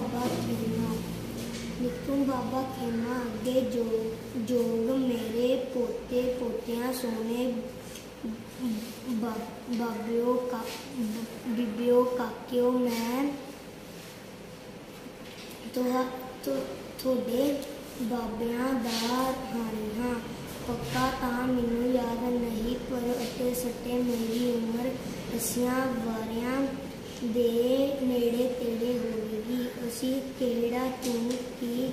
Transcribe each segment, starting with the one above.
ਬਾਬਾ ਖੇਮਾ ਨਿੱਕੂ ਬਾਬਾ ਖੇਮਾ ਅੱਗੇ ਜੋ, ਜੋਗ ਮੇਰੇ ਪੋਤੇ ਪੋਤਿਆਂ ਸੋਨੇ ਬਾਬਿਓ ਕਾ, ਬੀਬਿਓ ਕਾਕਿਓ, ਮੈਂ ਤੁਹਾ ਤੁਹਾਡੇ ਬਾਬਿਆਂ ਦਾ ਹਾਣੀ ਹਾਂ। ਪੱਕਾ ਤਾਂ ਮੈਨੂੰ ਯਾਦ ਨਹੀਂ, ਪਰ ਅਤੇ ਸੱਟੇ ਮੇਰੀ ਉਮਰ ਅਸੀਆਂ ਵਾਰਿਆਂ ਦੇ ਨੇੜੇ ਤੇੜੇ ਹੋ ਅਸੀਂ ਕਿਹੜਾ ਤੂੰ ਕੀ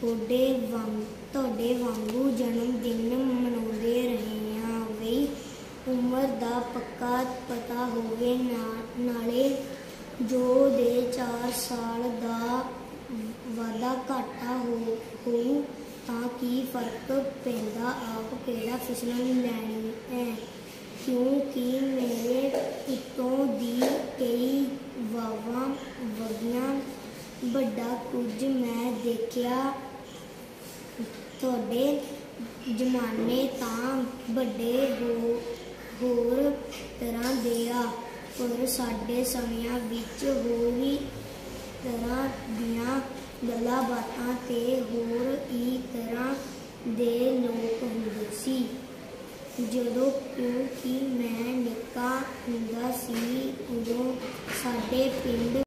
ਕੋਡੇ ਵਾਂਗ, ਤੁਹਾਡੇ ਵਾਂਗੂ ਜਨਮ ਦਿਨ ਮਨਾਉਂਦੇ ਰਹੇ ਹਾਂ ਵੀ ਉਮਰ ਦਾ ਪੱਕਾ ਪਤਾ ਹੋਵੇ ਨਾਲੇ ਜੋ ਦੇ 4 ਸਾਲ ਦਾ ਵਾਧਾ ਘਾਟਾ ਹੋ, ਹੋਊ ਤਾਂ ਕੀ ਫ਼ਰਕ ਪੈਂਦਾ? ਆਪ ਕਿਹੜਾ ਫਿਸਲਣ ਲੈਣੀ ਹੈ? ਕਿਉਂਕਿ ਮੇਰੇ ਉੱਤੋਂ ਦੀ ਕਈ ਵਾਵਾਂ ਵਗੀਆਂ, ਵੱਡਾ ਕੁਝ ਮੈਂ ਦੇਖਿਆ ਤੁਹਾਡੇ ਜਮਾਨੇ ਤਾਂ ਵੱਡੇ ਹੋ ਹੋਰ ਤਰ੍ਹਾਂ ਦੇ ਆ, ਪਰ ਸਾਡੇ ਸਮਿਆਂ ਵਿੱਚ ਹੋਰੀ ਤਰ੍ਹਾਂ ਦੀਆਂ ਗੱਲਾਂ ਬਾਤਾਂ ਤੇ ਹੋਰ ਹੀ ਤਰ੍ਹਾਂ ਦੇ ਲੋਕ ਹੁੰਦੇ ਸੀ। ਜਦੋਂ ਕਿਉਂਕਿ ਮੈਂ ਨਿੱਕਾ ਹੁੰਦਾ ਸੀ ਉਦੋਂ ਸਾਡੇ ਪਿੰਡ